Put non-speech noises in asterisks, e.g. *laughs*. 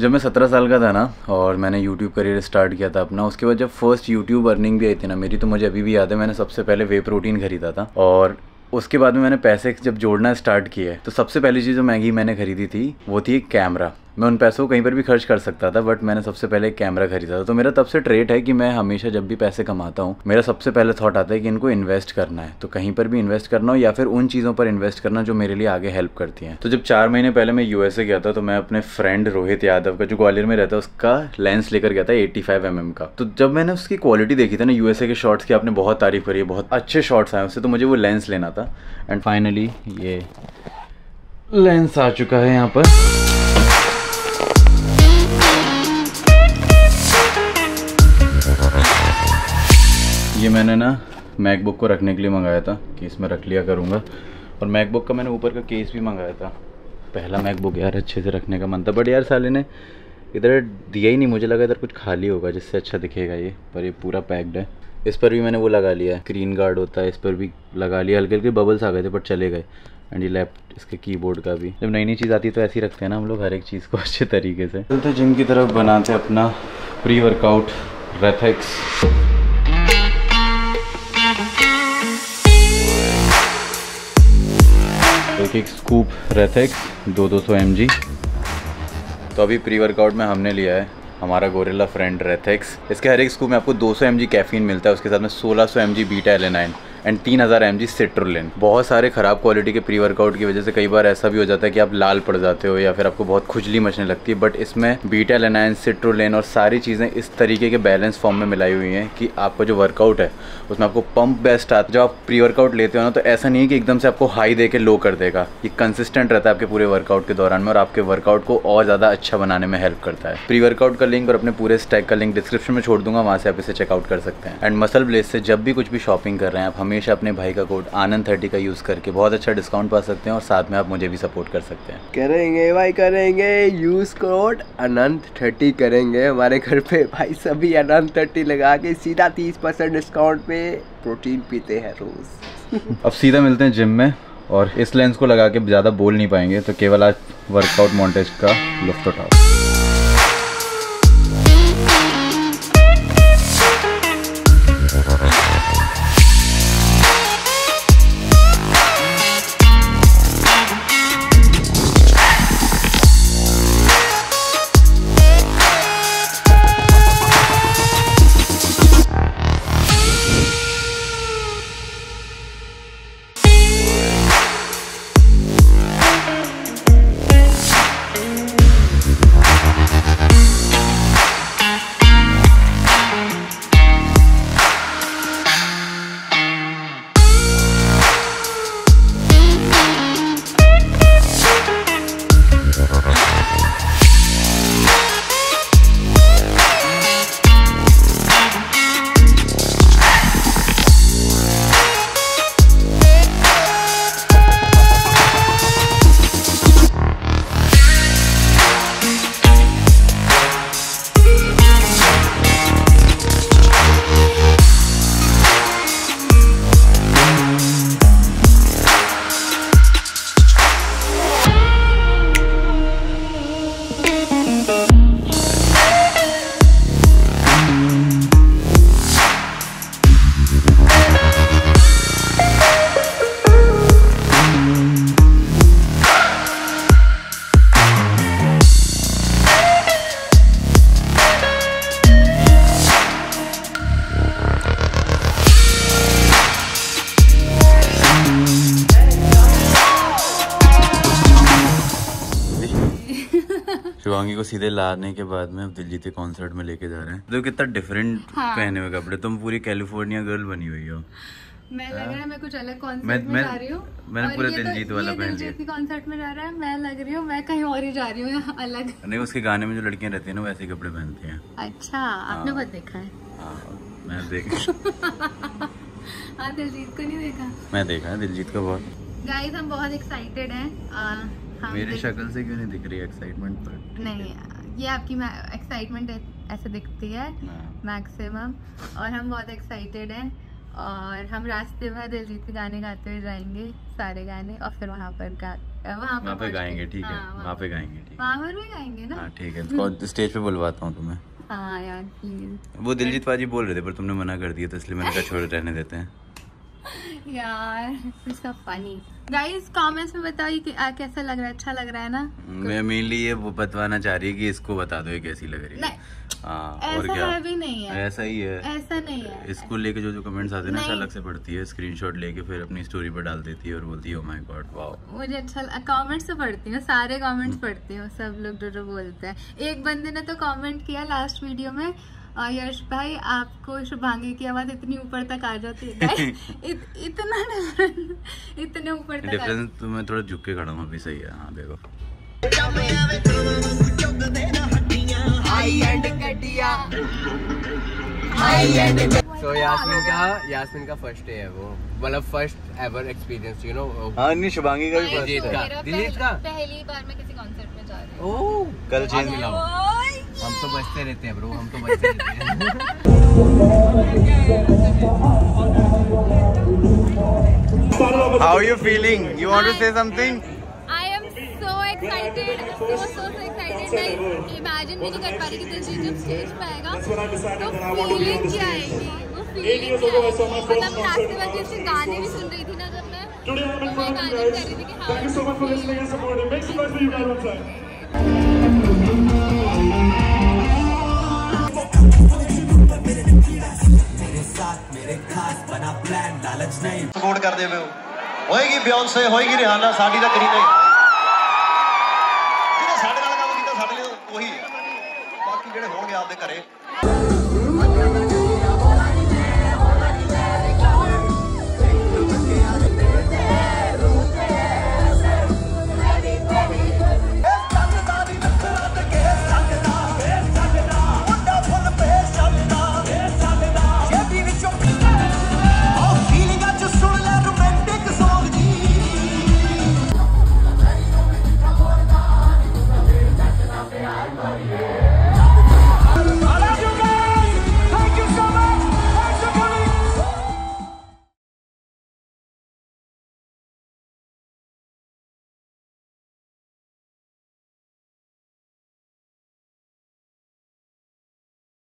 जब मैं सत्रह साल का था ना, और मैंने यूट्यूब करियर स्टार्ट किया था अपना, उसके बाद जब फ़र्स्ट यूट्यूब अर्निंग भी आई थी ना, मेरी तो मुझे अभी भी याद है, मैंने सबसे पहले वे प्रोटीन खरीदा था, और उसके बाद में मैंने पैसे जब जोड़ना स्टार्ट किए तो सबसे पहली चीज़ जो मैगी मैंने खरीदी थी, वो थी एक कैमरा मैं उन पैसों को कहीं पर भी खर्च कर सकता था बट मैंने सबसे पहले कैमरा खरीदा था। तो मेरा तब से ट्रेट है कि मैं हमेशा जब भी पैसे कमाता हूँ, मेरा सबसे पहले थॉट आता है कि इनको इन्वेस्ट करना है। तो कहीं पर भी इन्वेस्ट करना हो या फिर उन चीज़ों पर इन्वेस्ट करना जो मेरे लिए आगे हेल्प करती हैं। तो जब चार महीने पहले मैं यूएसए गया था तो मैं अपने फ्रेंड रोहित यादव का, जो ग्वालियर में रहता है, उसका लेंस लेकर गया था एट्टी फाइव mm का। तो जब मैंने उसकी क्वालिटी देखी थी ना यूएसए के शॉर्ट्स की, आपने बहुत तारीफ़ करी है बहुत अच्छे शॉर्ट्स आए उससे तो मुझे वो लेंस लेना था। एंड फाइनली ये लेंस आ चुका है यहाँ पर। ये मैंने ना मैकबुक को रखने के लिए मंगाया था, कि इसमें रख लिया करूँगा। और मैकबुक का मैंने ऊपर का केस भी मंगाया था। पहला मैकबुक यार अच्छे से रखने का मन था बट यार साले ने इधर दिया ही नहीं, मुझे लगा इधर कुछ खाली होगा जिससे अच्छा दिखेगा ये, पर ये पूरा पैक्ड है। इस पर भी मैंने वो लगा लिया है स्क्रीन गार्ड होता है, इस पर भी लगा लिया। हल्के हल्के बबल्स आ गए थे बट चले गए। एंड ये लैप इसके कीबोर्ड का भी। जब नई नई चीज़ आती है तो ऐसे रखते हैं ना हम लोग, हर एक चीज़ को अच्छे तरीके से। चलते जिम की तरफ़, बनाते अपना प्री वर्कआउट रेथेक्स एक एक स्कूप रेथेक्स दो दो सौ एम जी तो अभी प्री वर्कआउट में हमने लिया है हमारा गोरेला फ्रेंड रेथेक्स इसके हर एक स्कूप में आपको 200 सौ कैफीन मिलता है, उसके साथ में 1600 सौ एम बीटा एलेनाइन एंड तीन हज़ार एम जी सिट्रोलिन बहुत सारे ख़राब क्वालिटी के प्री वर्कआउट की वजह से कई बार ऐसा भी हो जाता है कि आप लाल पड़ जाते हो या फिर आपको बहुत खुजली मचने लगती है बट इसमें बीटा लेनाइन सिट्रोलिन और सारी चीज़ें इस तरीके के बैलेंस फॉर्म में मिलाई हुई हैं कि आपका जो वर्कआउट है, उसमें आपको पंप बेस्ट आता है। जब आप प्री वर्कआउट लेते हो ना तो ऐसा नहीं है कि एकदम से आपको हाई दे के लो कर देगा। ये कंसिस्टेंट रहता है आपके पूरे वर्कआउट के दौरान में और आपके वर्कआउट को और ज़्यादा अच्छा बनाने में हेल्प करता है। प्री वर्कआउट का लिंक और अपने पूरे स्टैक का लिंक डिस्क्रिप्शन में छोड़ दूँगा, वहाँ से आप इसे चेकआउट कर सकते हैं। एंड मसल ब्लेस से जब भी कुछ भी शॉपिंग कर रहे हैं, आप हमेशा अपने भाई का कोड आनंद थर्टी का यूज़ करके बहुत अच्छा डिस्काउंट पा सकते हैं और साथ में आप मुझे भी सपोर्ट कर सकते हैं। करेंगे भाई करेंगे। यूज़ कोड अनंत थर्टी करेंगे हमारे घर पे। भाई सभी अनंत थर्टी लगा के सीधा तीस परसेंट डिस्काउंट पे प्रोटीन पीते हैं रोज़। *laughs* अब सीधा मिलते हैं जिम में और इस लेंस को लगा के ज़्यादा बोल नहीं पाएँगे तो केवल आज वर्कआउट मॉन्टेज का लुफ्त उठाओ। शिवांगी को सीधे लाने के बाद में अब दिल्ली के कॉन्सर्ट में लेके जा रहे हैं। तो कितना डिफरेंट हाँ। पहने हुए कपड़े। तुम पूरी कैलिफ़ोर्निया गर्ल बनी हुई हो। मैं लग रहा है मैं कुछ अलग कॉन्सर्ट में, में जा रही हूँ। मैंने पूरा दिलजीत तो, वाला पहन लिया। कॉन्सर्ट में जा रहा है। मैं लग रही हूँ मैं कहीं और ही जा रही हूँ अलग। नहीं उसके गाने में जो लड़कियाँ रहती है ना वैसे कपड़े पहनती हैं। अच्छा आपने बहुत देखा है। हाँ, मैं देख हाँ दिलजीत को नहीं देखा? मैं देखा है दिलजीत का बहुत। गाइस हम बहुत एक्साइटेड हैं। मेरी शक्ल से क्यों नहीं दिख रही एक्साइटमेंट पर? नहीं ये आपकी एक्साइटमेंट ऐसे दिखती है मैक्सिमम हाँ। और हम बहुत एक्साइटेड हैं और हम रास्ते में दिलजीत के गाने गाते हुए जाएँगे सारे गाने और फिर वहाँ पर गा वहाँ वहाँ पे गाएँगे ठीक है। हाँ, वहाँ पे गाएँगे ठीक है। वहाँ पर भी गाएँगे ना? हाँ ठीक है। तो स्टेज *laughs* पे बुलवाता हूँ तुम्हें। हाँ यार प्लीज़ वो दिलजीत पाजी बोल रहे थे पर तुमने मना कर दिया तो इसलिए मैंने कहा छोड़ रहने देते हैं। यार सब फनी गाइस कमेंट्स में बताइए कि आ, कैसा लग रहा है? अच्छा लग रहा है ना? मैं मेनली ये बतवाना चाह रही है कि इसको बता दो ये कैसी लग रही है। नहीं, हाँ और ऐसा क्या? है भी नहीं है। ऐसा ही है। ऐसा नहीं है। इसको लेके जो जो कमेंट्स आते हैं ना ऐसा अलग से पढ़ती है। स्क्रीनशॉट लेके फिर अपनी स्टोरी पर डाल देती है और बोलती है ओ माय गॉड वाओ मुझे अच्छा कमेंट्स तो पढ़ती हूँ सारे कमेंट्स पढ़ती हूँ सब लोग जो जो बोलते हैं। एक बंदे ने तो कमेंट किया लास्ट वीडियो में "अ, यश भाई आपको शुभांगी की आवाज़ इतनी ऊपर तक आ जाती है। *laughs* इत, इतना इतने ऊपर तक आ- डिफरेंस तो मैं थोड़ा झुक के खड़ा हूँ अभी सही है। हाँ देखो। सो यास्मिन का यास्मिन का फ़र्स्ट डे है वो। मतलब first ever experience you know हाँ नहीं शुभांगी का भी दिलीप पहली- का? पहली बार मैं किसी कॉन्सर्ट में जा रही हूँ। कल चेंज हम तो बचते रहते हैं ब्रो हम तो बचते रहते हैं? You want to say something? I am so excited, so so so excited. मैं imagine भी नहीं कर पा रही कि दिलजीत जब स्टेज पे आएगा तो फीलिंग क्या आएगी वो फीलिंग क्या आएगी मतलब मैं रास्ते में जैसे गाने भी सुन रही थी ना जब मैं तो मैं गाने कर रही थी कि हाँ Thank you so much for listening and supporting. Make some noise for you guys one time. Support ਕਰਦੇ ਪਏ ਹੋ ਹੋਏਗੀ ਬਿਯੋਂਸੇ ਹੋਏਗੀ ਰਿਹਾਨਾ ਸਾਡੀ ਤਾਂ ਕਰੀ ਨਹੀਂ